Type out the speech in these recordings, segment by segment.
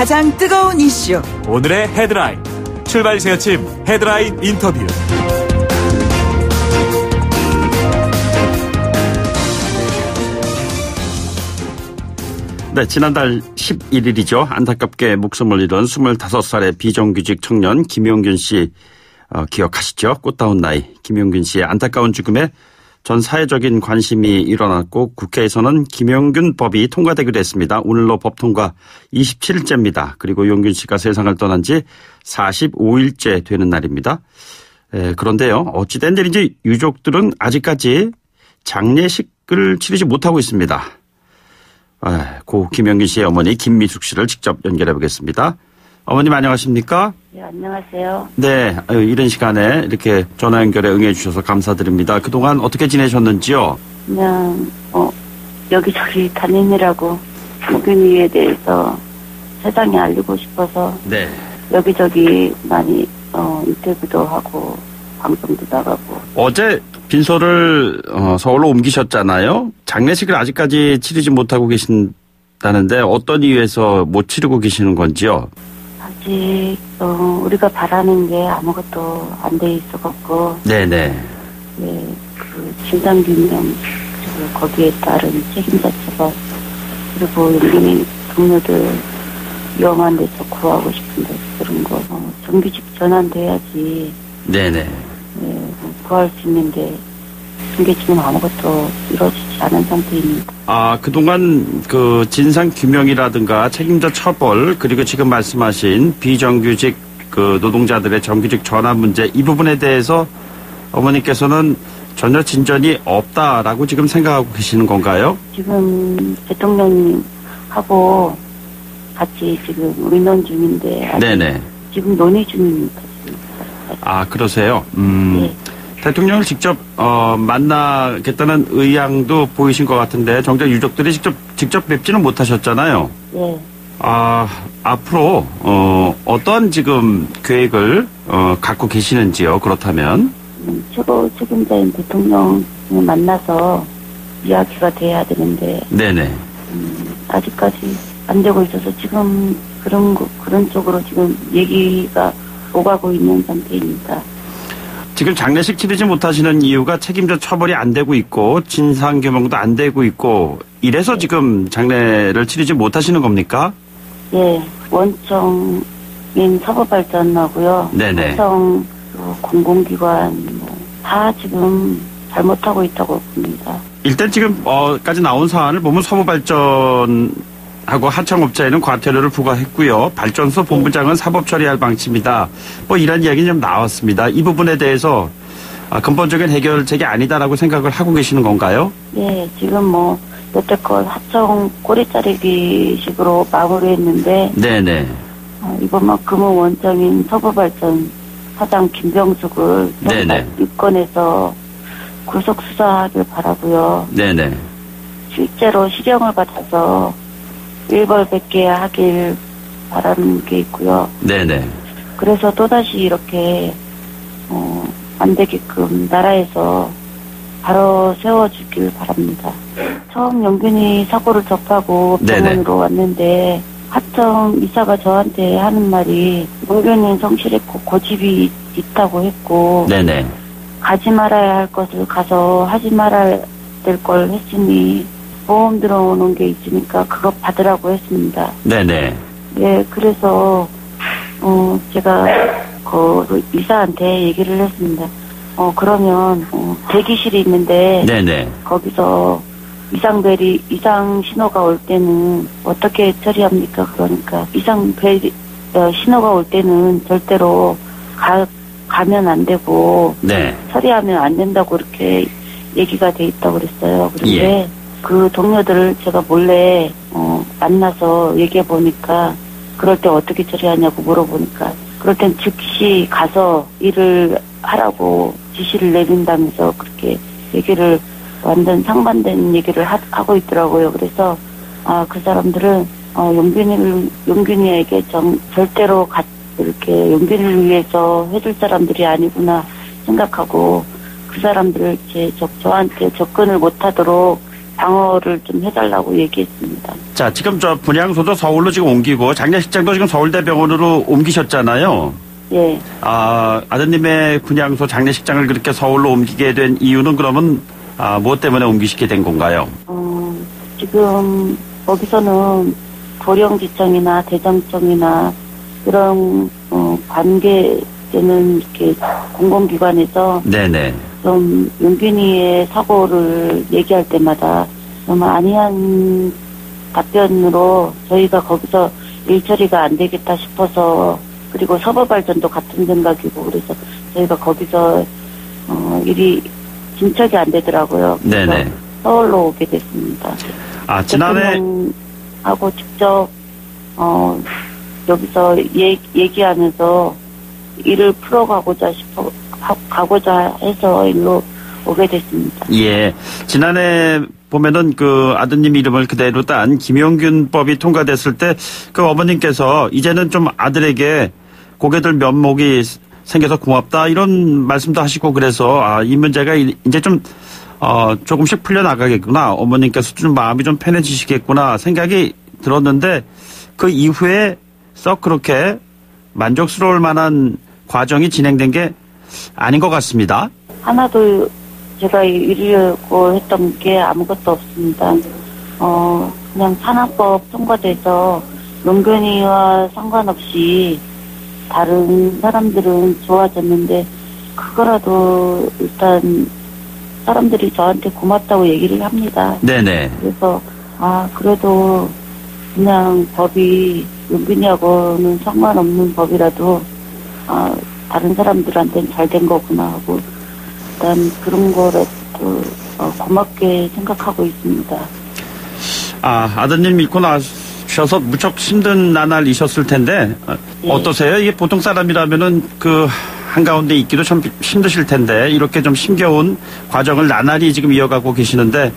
가장 뜨거운 이슈 오늘의 헤드라인 출발 새 아침 헤드라인 인터뷰 네, 지난달 11일이죠. 안타깝게 목숨을 잃은 25살의 비정규직 청년 김용균 씨 어, 기억하시죠? 꽃다운 나이 김용균 씨의 안타까운 죽음에 전 사회적인 관심이 일어났고 국회에서는 김용균 법이 통과되기로 했습니다. 오늘로 법 통과 27일째입니다. 그리고 용균 씨가 세상을 떠난 지 45일째 되는 날입니다. 에, 그런데요. 어찌된 일인지 유족들은 아직까지 장례식을 치르지 못하고 있습니다. 아, 고 김영균 씨의 어머니 김미숙 씨를 직접 연결해 보겠습니다. 어머님 안녕하십니까? 네, 안녕하세요. 네, 아유, 이런 시간에 이렇게 전화 연결에 응해 주셔서 감사드립니다. 그동안 어떻게 지내셨는지요? 그냥, 어, 여기저기 다니느라고 무균이에 대해서 세상에 알리고 싶어서 네. 여기저기 많이, 어, 인터뷰도 하고, 방송도 나가고. 어제 빈소를 어, 서울로 옮기셨잖아요. 장례식을 아직까지 치르지 못하고 계신다는데 어떤 이유에서 못 치르고 계시는 건지요? 아직, 어, 우리가 바라는 게 아무것도 안 돼 있어갖고, 네네. 네, 그, 진상 규명, 그리고 거기에 따른 책임자 처벌, 그리고 용기니 동료들 위험한 데서 구하고 싶은데 그런 거, 어, 정규직 전환돼야지, 네네. 네, 뭐 구할 수 있는데, 그게 지금 아무것도 이루어지지 않은 상태입니다. 아, 그동안 그 진상 규명이라든가 책임자 처벌 그리고 지금 말씀하신 비정규직 그 노동자들의 정규직 전환 문제 이 부분에 대해서 어머니께서는 전혀 진전이 없다라고 지금 생각하고 계시는 건가요? 지금 대통령님하고 같이 지금 의논 중인데, 아직 네네. 지금 논의 중입니다. 지금. 아, 그러세요? 음. 네. 대통령을 직접 어, 만나겠다는 의향도 보이신 것 같은데 정작 유족들이 직접 직접 뵙지는 못하셨잖아요. 네. 아 앞으로 어, 어떤 지금 계획을 어, 갖고 계시는지요? 그렇다면 음, 최고 책임자인 대통령을 만나서 이야기가 돼야 되는데 네네 음, 아직까지 안 되고 있어서 지금 그런 거, 그런 쪽으로 지금 얘기가 오가고 있는 상태입니다. 지금 장례식 치르지 못하시는 이유가 책임자 처벌이 안 되고 있고 진상 규명도 안 되고 있고 이래서 지금 장례를 치르지 못하시는 겁니까? 예, 원청인 사법발전하고요. 네네. 원청 그 공공기관 뭐, 다 지금 잘못하고 있다고 봅니다. 일단 지금까지 나온 사안을 보면 서부발전 하고 하청업체에는 과태료를 부과했고요. 발전소 본부장은 사법 처리할 방침이다. 뭐 이런 이야기 좀 나왔습니다. 이 부분에 대해서 아, 근본적인 해결책이 아니다라고 생각을 하고 계시는 건가요? 예, 지금 뭐 여태껏 하청 꼬리자르기 식으로 마무리했는데 네네. 어, 이번만 금호 원장인 서부발전 사장 김병숙을 네네. 입건해서 구속 수사하길 바라고요. 네네. 실제로 실형을 받아서 일벌백계 하길 바라는 게 있고요. 네네. 그래서 또다시 이렇게 어, 안 되게끔 나라에서 바로 세워주길 바랍니다. 처음 영균이 사고를 접하고. 병원으로 왔는데 하청 이사가 저한테 하는 말이 영균이는 성실했고 고집이 있다고 했고 네네. 가지 말아야 할 것을 가서 하지 말아야 될 걸 했으니 보험 들어오는 게 있으니까 그거 받으라고 했습니다. 네네. 예, 그래서 어 제가 그 이사한테 얘기를 했습니다. 어 그러면 어, 대기실이 있는데 네네. 거기서 이상벨이 이상 신호가 올 때는 어떻게 처리합니까? 그러니까 이상벨 어, 신호가 올 때는 절대로 가 가면 안 되고 네. 처리하면 안 된다고 이렇게 얘기가 돼 있다고 그랬어요. 그런데 예. 그 동료들을 제가 몰래 어, 만나서 얘기해 보니까 그럴 때 어떻게 처리하냐고 물어보니까 그럴 땐 즉시 가서 일을 하라고 지시를 내린다면서 그렇게 얘기를 완전 상반된 얘기를 하, 고 있더라고요. 그래서 아 그 사람들은 어, 용균이를 용균이에게 정, 절대로 가, 이렇게 용균이를 위해서 해줄 사람들이 아니구나 생각하고 그 사람들을 제 저, 저한테 접근을 못하도록 방어를 좀 해달라고 얘기했습니다. 자, 지금 저 분향소도 서울로 지금 옮기고 장례식장도 지금 서울대병원으로 옮기셨잖아요. 예. 아, 아드님의 분향소 장례식장을 그렇게 서울로 옮기게 된 이유는 그러면 아, 무엇 때문에 옮기시게 된 건가요? 어, 지금 거기서는 고령지청이나 대장청이나 이런 어, 관계 되는 이렇게 공공기관에서 네네. 좀 윤균이의 사고를 얘기할 때마다 너무 안이한 답변으로 저희가 거기서 일 처리가 안 되겠다 싶어서 그리고 서버발전도 같은 생각이고 그래서 저희가 거기서 어, 일이 진척이 안 되더라고요. 그래서 네네. 서울로 오게 됐습니다. 아, 지난해 하고 직접 어 여기서 얘, 얘기하면서 일을 풀어가고자 싶어 가, 가고자 해서 일로 오게 됐습니다. 예. 지난해 보면은 그 아드님 이름을 그대로 딴 김용균법이 통과됐을 때 그 어머님께서 이제는 좀 아들에게 고개들 면목이 생겨서 고맙다 이런 말씀도 하시고 그래서 아, 이 문제가 이- 이제 좀 어, 조금씩 풀려나가겠구나. 어머님께서 좀 마음이 좀 편해지시겠구나 생각이 들었는데 그 이후에 썩 그렇게 만족스러울 만한 과정이 진행된 게 아닌 것 같습니다. 하나도 제가 이루려고 했던 게 아무것도 없습니다. 어, 그냥 산악법 통과돼서 용균이와 상관없이 다른 사람들은 좋아졌는데 그거라도 일단 사람들이 저한테 고맙다고 얘기를 합니다. 네네. 그래서 아 그래도 그냥 법이 용균이하고는 상관없는 법이라도 아 다른 사람들한테는 잘 된 거구나 하고 일단 그런 거라도 어, 고맙게 생각하고 있습니다. 아, 아드님 잃고 나셔서 무척 힘든 나날이셨을 텐데 어, 예. 어떠세요? 이게 보통 사람이라면은 그 한가운데 있기도 참 힘드실 텐데 이렇게 좀 힘겨운 과정을 나날이 지금 이어가고 계시는데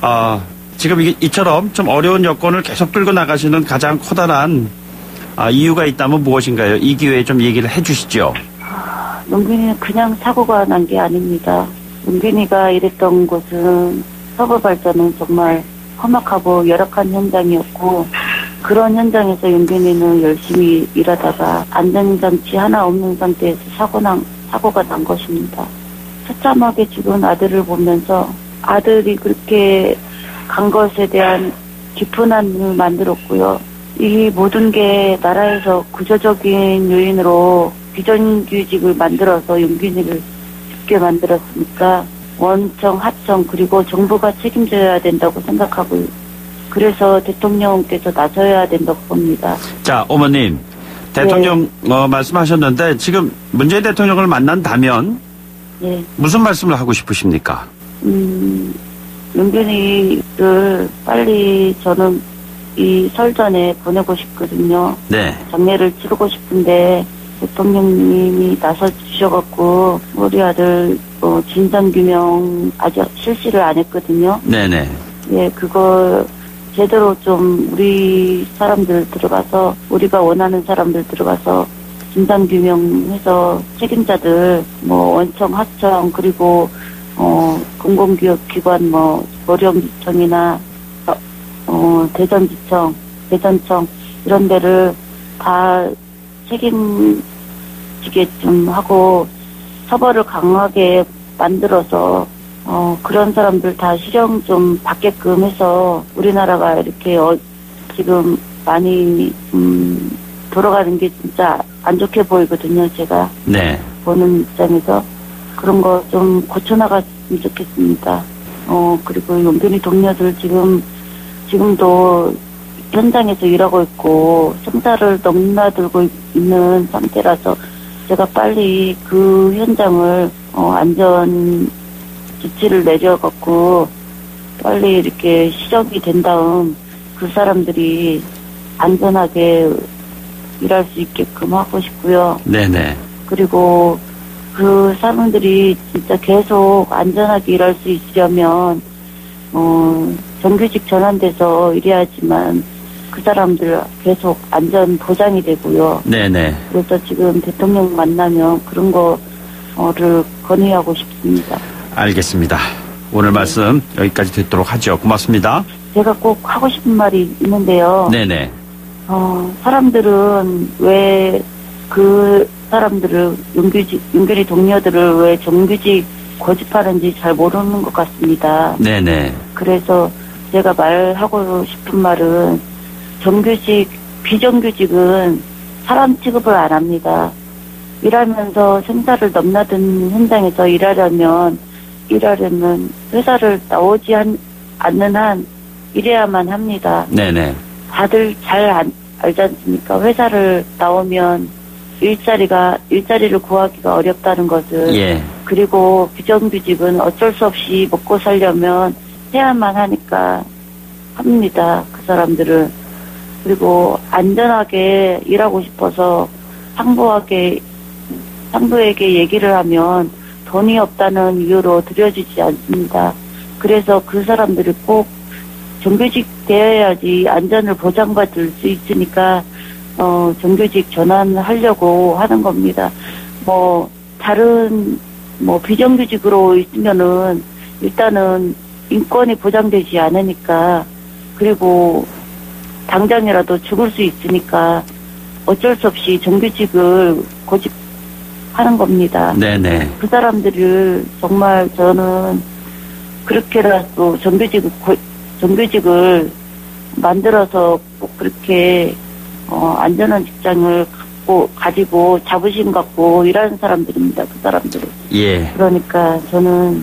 아, 지금 이, 이처럼 좀 어려운 여건을 계속 끌고 나가시는 가장 커다란 아, 이유가 있다면 무엇인가요? 이 기회에 좀 얘기를 해 주시죠. 용균이는 그냥 사고가 난 게 아닙니다. 용균이가 일했던 곳은 서버 발전은 정말 험악하고 열악한 현장이었고 그런 현장에서 용균이는 열심히 일하다가 안전장치 하나 없는 상태에서 사고 난, 사고가 난 것입니다. 처참하게 죽은 아들을 보면서 아들이 그렇게 간 것에 대한 깊은 한을 만들었고요. 이 모든 게 나라에서 구조적인 요인으로 비정규직을 만들어서 용균이를 죽게 만들었으니까 원청, 하청 그리고 정부가 책임져야 된다고 생각하고 그래서 대통령께서 나서야 된다고 봅니다. 자, 어머님. 대통령 어, 말씀하셨는데 지금 문재인 대통령을 만난다면 예, 무슨 말씀을 하고 싶으십니까? 음, 용균이를 빨리 저는 이 설 전에 보내고 싶거든요. 네. 장례를 치르고 싶은데 대통령님이 나서 주셔갖고 우리 아들 어, 진상규명 아직 실시를 안 했거든요. 네네. 예, 그거 제대로 좀 우리 사람들 들어가서 우리가 원하는 사람들 들어가서 진상규명해서 책임자들 뭐 원청, 하청 그리고 어 공공기업 기관 뭐 고령지청이나 어, 어 대전지청, 대전청 이런 데를 다 책임지게끔 하고 처벌을 강하게 만들어서 어, 그런 사람들 다 실형 좀 받게끔 해서 우리나라가 이렇게 어, 지금 많이 음, 돌아가는 게 진짜 안 좋게 보이거든요. 제가 네. 보는 입장에서 그런 거 좀 고쳐나갔으면 좋겠습니다. 어 그리고 용변이 동료들 지금 지금도 현장에서 일하고 있고 성사를 넘나들고 있는 상태라서 제가 빨리 그 현장을 어, 안전 조치를 내려갖고 빨리 이렇게 시작이 된 다음 그 사람들이 안전하게 일할 수 있게끔 하고 싶고요. 네네. 그리고 그 사람들이 진짜 계속 안전하게 일할 수 있으려면 어 정규직 전환돼서 일해야지만 그 사람들 계속 안전 보장이 되고요. 네네. 그래서 지금 대통령 만나면 그런 거를 건의하고 싶습니다. 알겠습니다. 오늘 말씀 여기까지 듣도록 하죠. 고맙습니다. 제가 꼭 하고 싶은 말이 있는데요. 네네. 어, 사람들은 왜 그 사람들을 윤규직, 윤규리 동료들을 왜 정규직 고집하는지 잘 모르는 것 같습니다. 네네. 그래서 제가 말하고 싶은 말은 정규직, 비정규직은 사람 취급을 안 합니다. 일하면서 생사를 넘나든 현장에서 일하려면, 일하려면 회사를 나오지 한- 않는 한 일해야만 합니다. 네네. 다들 잘 안- 알지 않습니까? 회사를 나오면 일자리가, 일자리를 구하기가 어렵다는 것을. 예. 그리고 비정규직은 어쩔 수 없이 먹고 살려면 해야만 하니까 합니다. 그 사람들은. 그리고 안전하게 일하고 싶어서 상부하게, 상부에게 얘기를 하면 돈이 없다는 이유로 들여주지 않습니다. 그래서 그 사람들이 꼭 정규직 되어야지 안전을 보장받을 수 있으니까 어 정규직 전환하려고 하는 겁니다. 뭐 다른 뭐 비정규직으로 있으면은 일단은 인권이 보장되지 않으니까 그리고 당장이라도 죽을 수 있으니까 어쩔 수 없이 정규직을 고집하는 겁니다. 네네. 그 사람들을 정말 저는 그렇게라도 정규직 고- 정규직을 만들어서 꼭 그렇게 어, 안전한 직장을 갖고 가지고 자부심 갖고 일하는 사람들입니다. 그 사람들은 예. 그러니까 저는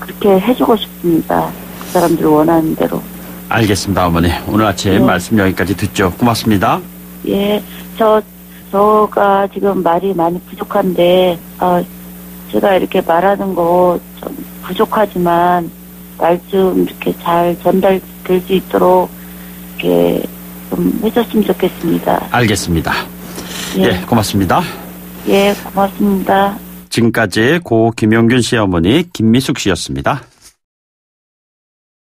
그렇게 해주고 싶습니다. 그 사람들 원하는 대로. 알겠습니다, 어머니. 오늘 아침 네. 말씀 여기까지 듣죠. 고맙습니다. 예, 저, 저가 지금 말이 많이 부족한데, 아, 제가 이렇게 말하는 거 좀 부족하지만, 말 좀 이렇게 잘 전달될 수 있도록, 이렇게 좀 해줬으면 좋겠습니다. 알겠습니다. 예, 예, 고맙습니다. 예, 고맙습니다. 지금까지 고 김영균 씨 어머니 김미숙 씨였습니다.